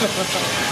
はい。